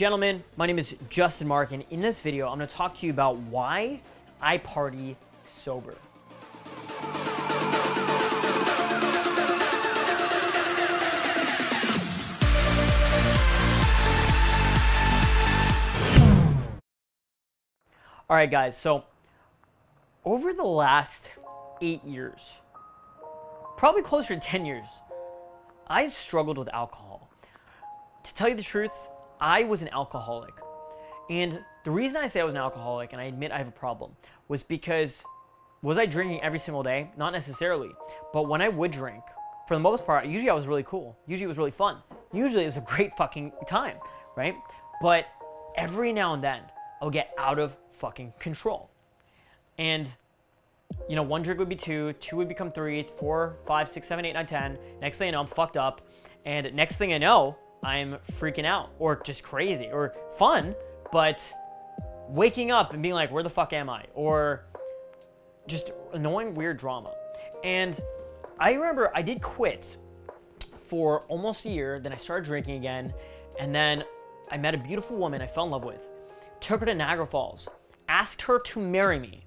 Gentlemen, my name is Justin Marc, and in this video, I'm to talk to you about why I party sober. All right, guys, so over the last eight years, probably closer to 10 years, I've struggled with alcohol. To tell you the truth, I was an alcoholic. And the reason I say I was an alcoholic, and I admit I have a problem, was because was I drinking every single day? Not necessarily. But when I would drink, for the most part, usually I was really cool. Usually it was really fun. Usually it was a great fucking time, right? But every now and then, I would get out of fucking control. And, you know, one drink would be two, two would become three, four, five, six, seven, eight, nine, ten. Next thing I know, I'm fucked up. And next thing I know, I'm freaking out or just crazy or fun, but waking up and being like, where the fuck am I? Or just annoying, weird drama. And I remember I did quit for almost a year. Then I started drinking again. And then I met a beautiful woman I fell in love with, took her to Niagara Falls, asked her to marry me.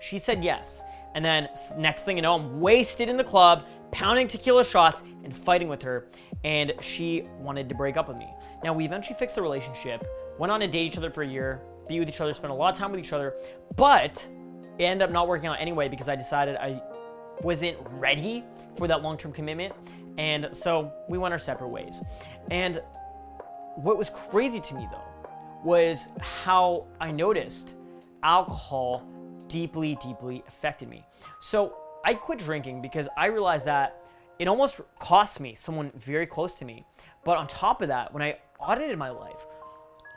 She said yes. And then next thing you know, I'm wasted in the club, pounding tequila shots and fighting with her. And she wanted to break up with me. Now, we eventually fixed the relationship, went on to date each other for a year, be with each other, spend a lot of time with each other. But it ended up not working out anyway because I decided I wasn't ready for that long term commitment. And so we went our separate ways. And what was crazy to me though was how I noticed alcohol deeply, deeply affected me. So I quit drinking because I realized that it almost cost me someone very close to me. But on top of that, when I audited my life,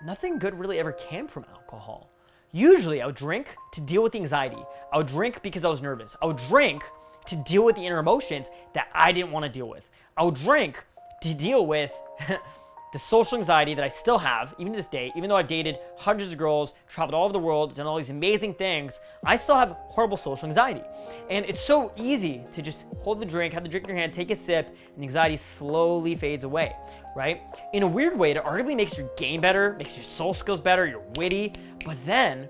nothing good really ever came from alcohol. Usually, I would drink to deal with the anxiety. I would drink because I was nervous. I would drink to deal with the inner emotions that I didn't want to deal with. I would drink to deal with the social anxiety that I still have, even to this day, even though I've dated hundreds of girls, traveled all over the world, done all these amazing things, I still have horrible social anxiety. And it's so easy to just hold the drink, have the drink in your hand, take a sip, and anxiety slowly fades away, right? In a weird way, it arguably makes your game better, makes your soul skills better, you're witty, but then,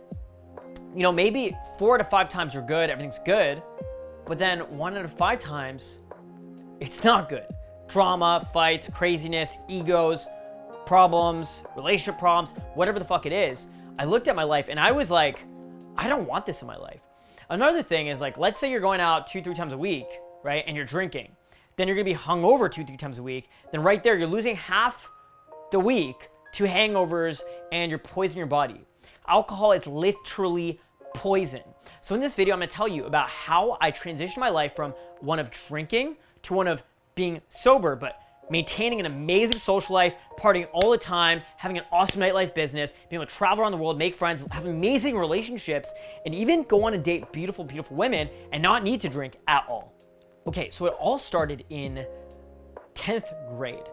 you know, maybe four of five times you're good, everything's good, but then one out of five times, it's not good drama, fights, craziness, egos, problems, relationship problems, whatever the fuck it is, I looked at my life and I was like, I don't want this in my life. Another thing is like, let's say you're going out two, three times a week, right? And you're drinking. Then you're gonna be hungover two, three times a week. Then right there, you're losing half the week to hangovers and you're poisoning your body. Alcohol is literally poison. So in this video, I'm gonna tell you about how I transitioned my life from one of drinking to one of being sober, but maintaining an amazing social life, partying all the time, having an awesome nightlife business, being able to travel around the world, make friends, have amazing relationships, and even go on a date beautiful, beautiful women and not need to drink at all. Okay, so it all started in 10th grade.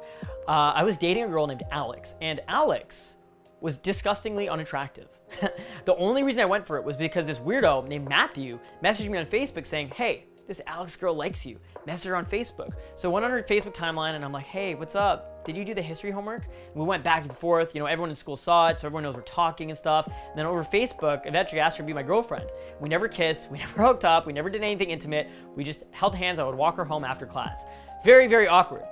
Uh, I was dating a girl named Alex, and Alex was disgustingly unattractive. the only reason I went for it was because this weirdo named Matthew messaged me on Facebook saying, hey, this Alex girl likes you. Message her on Facebook. So I went on her Facebook timeline and I'm like, hey, what's up? Did you do the history homework? And we went back and forth. You know, everyone in school saw it, so everyone knows we're talking and stuff. And then over Facebook, eventually asked her to be my girlfriend. We never kissed, we never hooked up, we never did anything intimate. We just held hands. I would walk her home after class. Very, very awkward.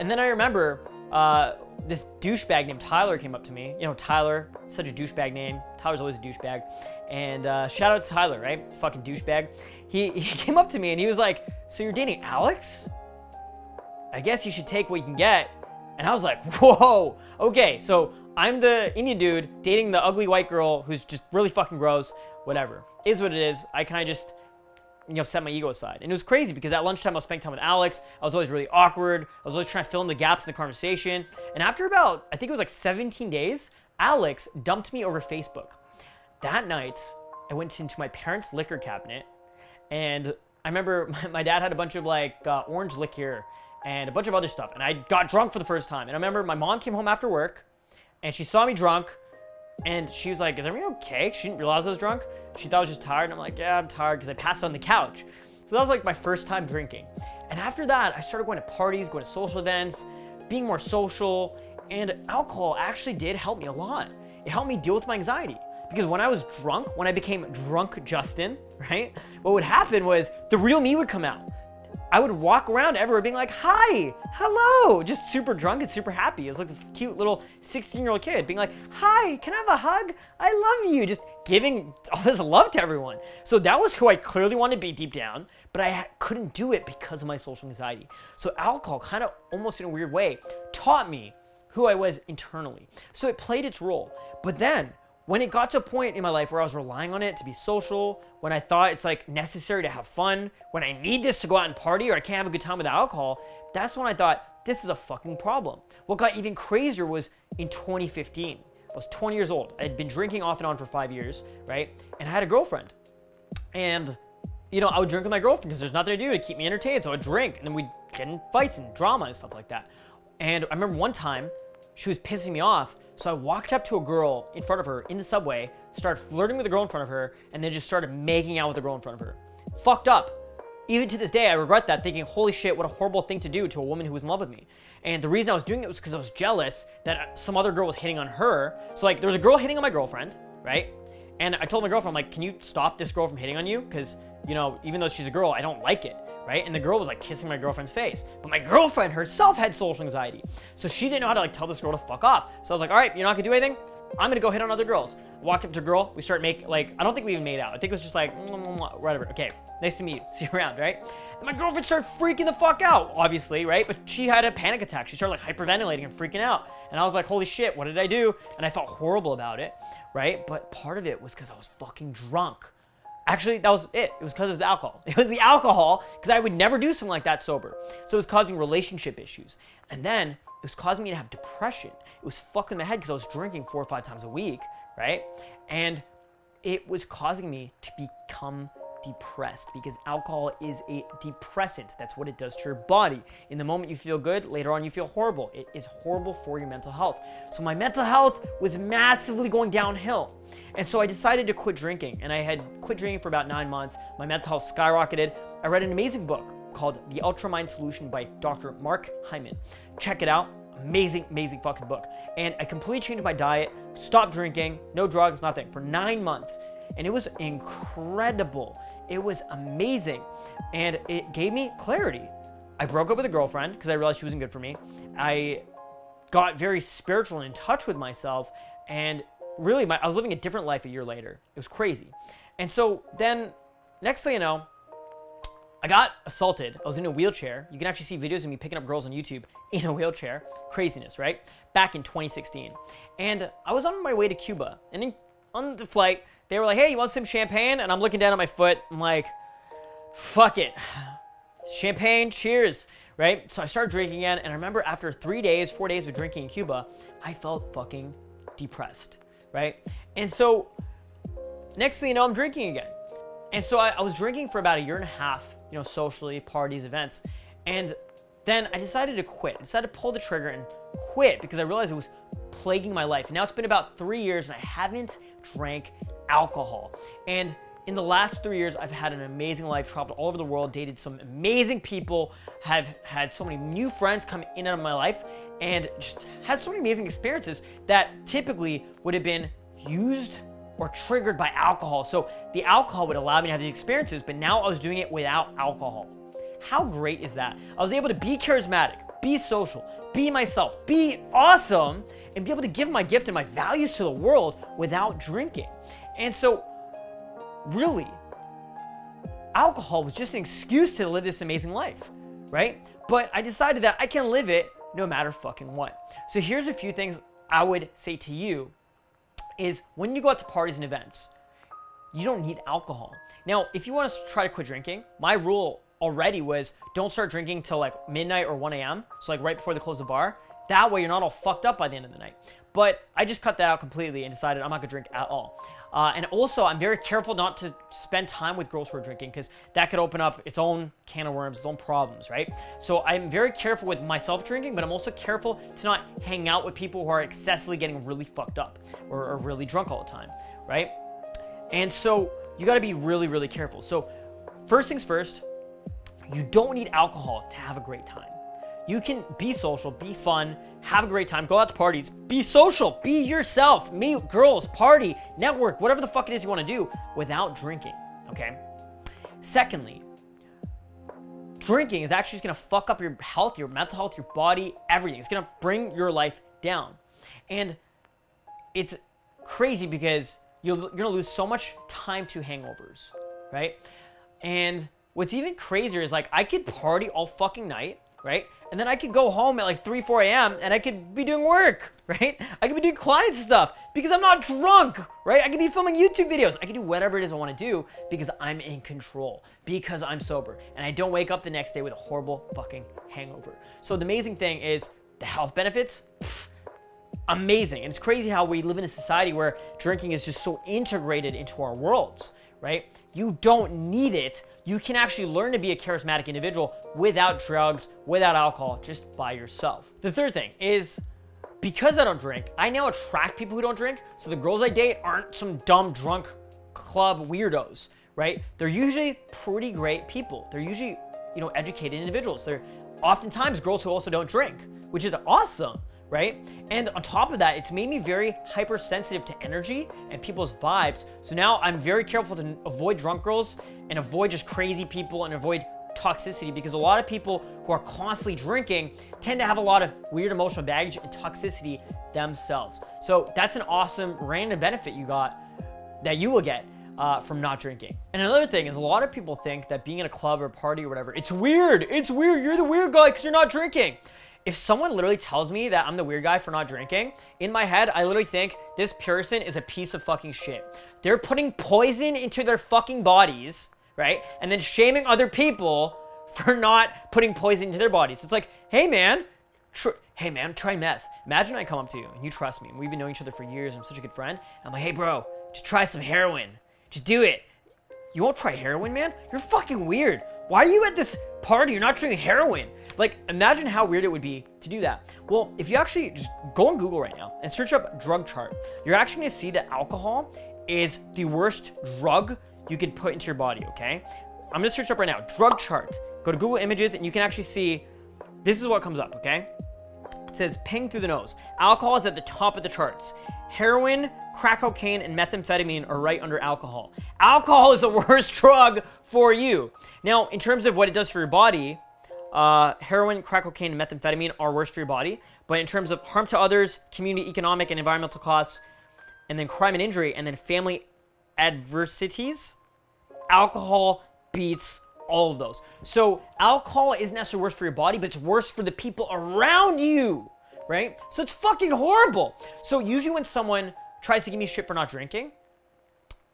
And then I remember uh, this douchebag named Tyler came up to me. You know, Tyler, such a douchebag name. Tyler's always a douchebag. And uh, shout out to Tyler, right? Fucking douchebag. He, he came up to me and he was like, So you're dating Alex? I guess you should take what you can get. And I was like, Whoa, okay. So I'm the Indian dude dating the ugly white girl who's just really fucking gross. Whatever. Is what it is. I kind of just you know, set my ego aside. And it was crazy because at lunchtime I was spending time with Alex. I was always really awkward. I was always trying to fill in the gaps in the conversation. And after about, I think it was like 17 days, Alex dumped me over Facebook. That night, I went into my parents' liquor cabinet and I remember my dad had a bunch of like uh, orange liquor and a bunch of other stuff. And I got drunk for the first time. And I remember my mom came home after work and she saw me drunk and she was like, is everything okay? She didn't realize I was drunk. She thought I was just tired. And I'm like, yeah, I'm tired because I passed on the couch. So that was like my first time drinking. And after that, I started going to parties, going to social events, being more social. And alcohol actually did help me a lot. It helped me deal with my anxiety. Because when I was drunk, when I became drunk Justin, right, what would happen was the real me would come out. I would walk around everywhere being like, hi, hello, just super drunk and super happy. It was like this cute little 16 year old kid being like, hi, can I have a hug? I love you. Just giving all this love to everyone. So that was who I clearly wanted to be deep down, but I couldn't do it because of my social anxiety. So alcohol kind of almost in a weird way taught me who I was internally. So it played its role. But then when it got to a point in my life where I was relying on it to be social, when I thought it's like necessary to have fun, when I need this to go out and party or I can't have a good time without alcohol, that's when I thought this is a fucking problem. What got even crazier was in 2015. I was 20 years old. I had been drinking off and on for five years, right? And I had a girlfriend. And, you know, I would drink with my girlfriend because there's nothing to do to keep me entertained. So I'd drink and then we'd get in fights and drama and stuff like that. And I remember one time she was pissing me off so I walked up to a girl in front of her in the subway, started flirting with a girl in front of her, and then just started making out with a girl in front of her. Fucked up. Even to this day, I regret that, thinking, holy shit, what a horrible thing to do to a woman who was in love with me. And the reason I was doing it was because I was jealous that uh, some other girl was hitting on her. So, like, there was a girl hitting on my girlfriend, right? And I told my girlfriend, I'm like, can you stop this girl from hitting on you? Because, you know, even though she's a girl, I don't like it right? And the girl was like kissing my girlfriend's face. But my girlfriend herself had social anxiety. So she didn't know how to like tell this girl to fuck off. So I was like, all right, you're not gonna do anything? I'm gonna go hit on other girls. Walked up to a girl, we start make like, I don't think we even made out. I think it was just like, whatever. Okay, nice to meet you. See you around, right? And my girlfriend started freaking the fuck out, obviously, right? But she had a panic attack. She started like hyperventilating and freaking out. And I was like, holy shit, what did I do? And I felt horrible about it, right? But part of it was because I was fucking drunk. Actually, that was it. It was because it was alcohol. It was the alcohol because I would never do something like that sober. So it was causing relationship issues. And then it was causing me to have depression. It was fucking my head because I was drinking four or five times a week, right? And it was causing me to become depressed because alcohol is a depressant. That's what it does to your body. In the moment you feel good, later on you feel horrible. It is horrible for your mental health. So my mental health was massively going downhill. And so I decided to quit drinking. And I had quit drinking for about nine months. My mental health skyrocketed. I read an amazing book called The Ultra Mind Solution by Dr. Mark Hyman. Check it out. Amazing, amazing fucking book. And I completely changed my diet, stopped drinking, no drugs, nothing, for nine months. And it was incredible. It was amazing. And it gave me clarity. I broke up with a girlfriend because I realized she wasn't good for me. I got very spiritual and in touch with myself. And really, my, I was living a different life a year later. It was crazy. And so then, next thing you know, I got assaulted. I was in a wheelchair. You can actually see videos of me picking up girls on YouTube in a wheelchair. Craziness, right? Back in 2016. And I was on my way to Cuba. And in, on the flight, they were like, hey, you want some champagne? And I'm looking down at my foot. I'm like, fuck it. Champagne, cheers, right? So I started drinking again. And I remember after three days, four days of drinking in Cuba, I felt fucking depressed, right? And so next thing you know, I'm drinking again. And so I, I was drinking for about a year and a half, you know, socially, parties, events. And then I decided to quit. I decided to pull the trigger and quit because I realized it was plaguing my life. And now it's been about three years and I haven't drank alcohol. And in the last three years, I've had an amazing life, traveled all over the world, dated some amazing people, have had so many new friends come in and out of my life, and just had so many amazing experiences that typically would have been used or triggered by alcohol. So the alcohol would allow me to have these experiences, but now I was doing it without alcohol. How great is that? I was able to be charismatic, be social, be myself, be awesome, and be able to give my gift and my values to the world without drinking. And so, really, alcohol was just an excuse to live this amazing life, right? But I decided that I can live it no matter fucking what. So here's a few things I would say to you is when you go out to parties and events, you don't need alcohol. Now, if you want to try to quit drinking, my rule already was don't start drinking till like midnight or 1 a.m. So like right before they close the bar. That way you're not all fucked up by the end of the night. But I just cut that out completely and decided I'm not gonna drink at all. Uh, and also, I'm very careful not to spend time with girls who are drinking because that could open up its own can of worms, its own problems, right? So I'm very careful with myself drinking, but I'm also careful to not hang out with people who are excessively getting really fucked up or, or really drunk all the time, right? And so you got to be really, really careful. So first things first, you don't need alcohol to have a great time. You can be social, be fun, have a great time, go out to parties, be social, be yourself, meet girls, party, network, whatever the fuck it is you want to do without drinking, okay? Secondly, drinking is actually just going to fuck up your health, your mental health, your body, everything. It's going to bring your life down. And it's crazy because you're going to lose so much time to hangovers, right? And what's even crazier is like I could party all fucking night, right? And then I could go home at like 3, 4 a.m. and I could be doing work, right? I could be doing client stuff because I'm not drunk, right? I could be filming YouTube videos. I could do whatever it is I want to do because I'm in control, because I'm sober. And I don't wake up the next day with a horrible fucking hangover. So the amazing thing is the health benefits, pff, amazing. And it's crazy how we live in a society where drinking is just so integrated into our worlds right? You don't need it. You can actually learn to be a charismatic individual without drugs, without alcohol, just by yourself. The third thing is because I don't drink, I now attract people who don't drink. So the girls I date aren't some dumb drunk club weirdos, right? They're usually pretty great people. They're usually, you know, educated individuals. They're oftentimes girls who also don't drink, which is awesome right? And on top of that, it's made me very hypersensitive to energy and people's vibes. So now I'm very careful to avoid drunk girls and avoid just crazy people and avoid toxicity because a lot of people who are constantly drinking tend to have a lot of weird emotional baggage and toxicity themselves. So that's an awesome random benefit you got that you will get uh, from not drinking. And another thing is a lot of people think that being in a club or party or whatever, it's weird. It's weird. You're the weird guy because you're not drinking. If someone literally tells me that I'm the weird guy for not drinking, in my head, I literally think this person is a piece of fucking shit. They're putting poison into their fucking bodies, right? And then shaming other people for not putting poison into their bodies. It's like, hey man, hey man, try meth. Imagine I come up to you and you trust me and we've been knowing each other for years. I'm such a good friend. I'm like, hey bro, just try some heroin. Just do it. You won't try heroin, man? You're fucking weird. Why are you at this party? You're not drinking heroin. Like, imagine how weird it would be to do that. Well, if you actually just go on Google right now and search up drug chart, you're actually gonna see that alcohol is the worst drug you could put into your body, okay? I'm gonna search up right now, drug chart. Go to Google Images and you can actually see, this is what comes up, okay? It says ping through the nose. Alcohol is at the top of the charts. Heroin, crack cocaine, and methamphetamine are right under alcohol. Alcohol is the worst drug for you. Now, in terms of what it does for your body, uh, heroin, crack cocaine, and methamphetamine are worse for your body. But in terms of harm to others, community, economic, and environmental costs, and then crime and injury, and then family adversities, alcohol beats all of those. So alcohol isn't necessarily worse for your body, but it's worse for the people around you, right? So it's fucking horrible. So usually when someone tries to give me shit for not drinking,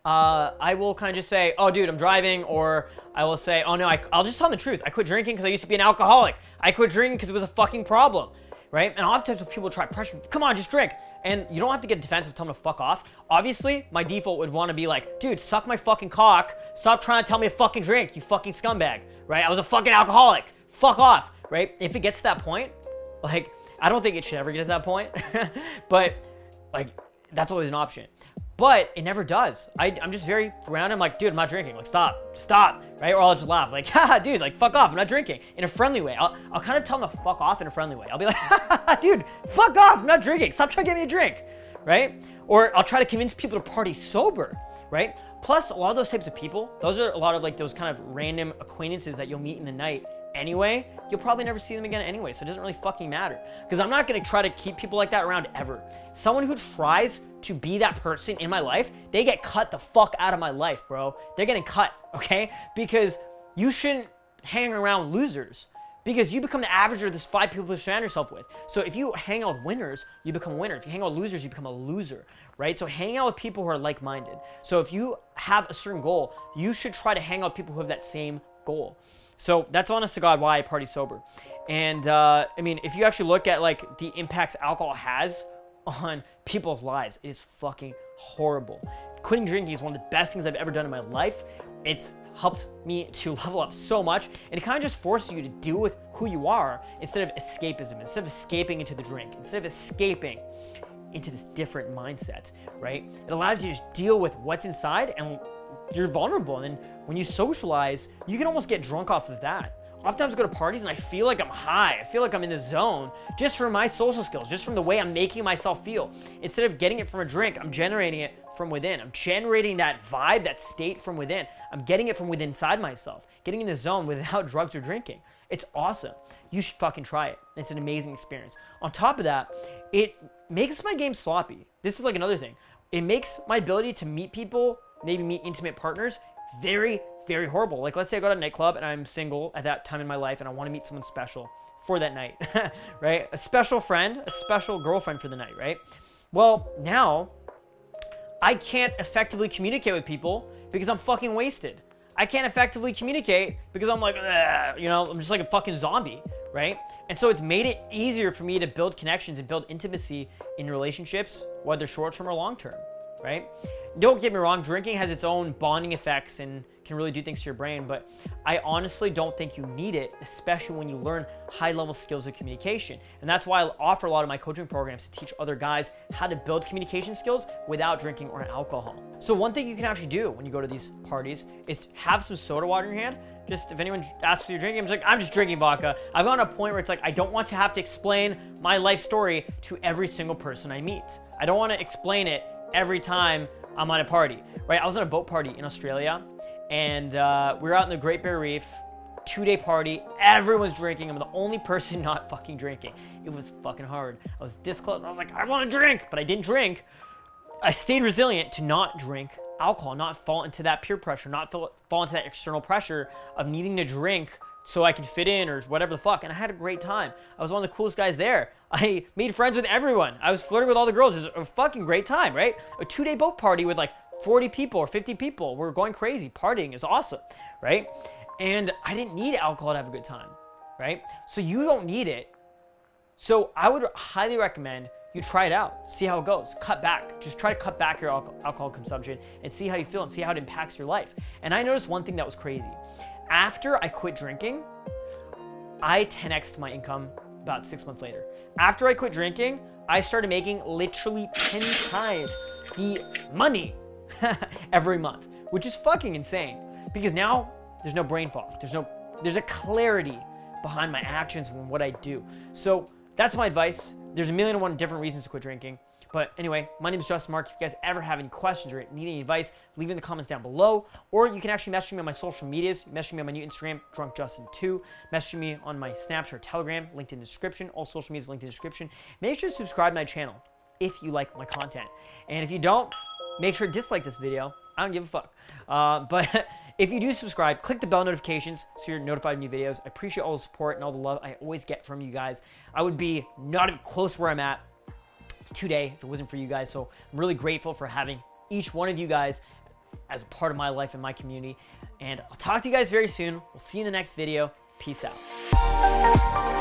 uh, I will kind of just say, oh, dude, I'm driving, or I will say, oh, no, I, will just tell them the truth. I quit drinking because I used to be an alcoholic. I quit drinking because it was a fucking problem, right? And oftentimes people try pressure, come on, just drink. And you don't have to get defensive, tell them to fuck off. Obviously, my default would want to be like, dude, suck my fucking cock. Stop trying to tell me to fucking drink, you fucking scumbag, right? I was a fucking alcoholic. Fuck off, right? If it gets to that point, like, I don't think it should ever get to that point, but like, that's always an option. But it never does. I, am just very around. I'm like, dude, I'm not drinking. Like, stop, stop, right? Or I'll just laugh, like, haha, dude, like, fuck off. I'm not drinking in a friendly way. I'll, I'll kind of tell them to fuck off in a friendly way. I'll be like, dude, fuck off. I'm not drinking. Stop trying to get me a drink, right? Or I'll try to convince people to party sober, right? Plus, a lot of those types of people, those are a lot of like those kind of random acquaintances that you'll meet in the night anyway, you'll probably never see them again anyway, so it doesn't really fucking matter. Because I'm not gonna try to keep people like that around ever. Someone who tries to be that person in my life, they get cut the fuck out of my life, bro. They're getting cut, okay? Because you shouldn't hang around losers. Because you become the average of this five people to surround yourself with. So if you hang out with winners, you become a winner. If you hang out with losers, you become a loser, right? So hang out with people who are like-minded. So if you have a certain goal, you should try to hang out with people who have that same goal. So that's honest to God why I party sober. And uh, I mean, if you actually look at like the impacts alcohol has on people's lives, it is fucking horrible. Quitting drinking is one of the best things I've ever done in my life. It's helped me to level up so much and it kind of just forces you to deal with who you are instead of escapism, instead of escaping into the drink, instead of escaping into this different mindset, right? It allows you to deal with what's inside and you're vulnerable. And then when you socialize, you can almost get drunk off of that. Oftentimes I go to parties and I feel like I'm high. I feel like I'm in the zone just from my social skills, just from the way I'm making myself feel. Instead of getting it from a drink, I'm generating it from within. I'm generating that vibe, that state from within. I'm getting it from within inside myself, getting in the zone without drugs or drinking. It's awesome. You should fucking try it. It's an amazing experience. On top of that, it makes my game sloppy. This is like another thing. It makes my ability to meet people, maybe meet intimate partners, very, very horrible. Like, let's say I go to a nightclub and I'm single at that time in my life and I want to meet someone special for that night, right? A special friend, a special girlfriend for the night, right? Well, now I can't effectively communicate with people because I'm fucking wasted. I can't effectively communicate because I'm like, you know, I'm just like a fucking zombie, right? And so it's made it easier for me to build connections and build intimacy in relationships, whether short term or long term, right? Don't get me wrong, drinking has its own bonding effects and can really do things to your brain, but I honestly don't think you need it, especially when you learn high level skills of communication. And that's why I offer a lot of my coaching programs to teach other guys how to build communication skills without drinking or alcohol. So, one thing you can actually do when you go to these parties is have some soda water in your hand. Just if anyone asks what you're drinking, I'm just like, I'm just drinking vodka. I've gone to a point where it's like, I don't want to have to explain my life story to every single person I meet. I don't want to explain it every time I'm at a party, right? I was at a boat party in Australia and uh, we were out in the Great Barrier Reef, two day party. Everyone's drinking. I'm the only person not fucking drinking. It was fucking hard. I was this close. I was like, I want to drink, but I didn't drink. I stayed resilient to not drink alcohol, not fall into that peer pressure, not fall into that external pressure of needing to drink so I could fit in or whatever the fuck. And I had a great time. I was one of the coolest guys there. I made friends with everyone. I was flirting with all the girls. It was a fucking great time, right? A two day boat party with like 40 people or 50 people. We're going crazy, partying is awesome, right? And I didn't need alcohol to have a good time, right? So you don't need it. So I would highly recommend you try it out, see how it goes, cut back. Just try to cut back your alcohol consumption and see how you feel and see how it impacts your life. And I noticed one thing that was crazy. After I quit drinking, I 10xed my income about six months later. After I quit drinking, I started making literally 10 times the money every month, which is fucking insane. Because now there's no brain fog. There's no there's a clarity behind my actions and what I do. So that's my advice. There's a million and one different reasons to quit drinking. But anyway, my name is Justin Marc. If you guys ever have any questions or need any advice, leave it in the comments down below. Or you can actually message me on my social medias. Message me on my new Instagram, DrunkJustin2. Message me on my Snapchat Telegram, linked in the description. All social medias linked in the description. Make sure to subscribe to my channel if you like my content. And if you don't, make sure to dislike this video. I don't give a fuck. Uh, but if you do subscribe, click the bell notifications so you're notified of new videos. I appreciate all the support and all the love I always get from you guys. I would be not close where I'm at today if it wasn't for you guys. So I'm really grateful for having each one of you guys as a part of my life and my community. And I'll talk to you guys very soon. We'll see you in the next video. Peace out.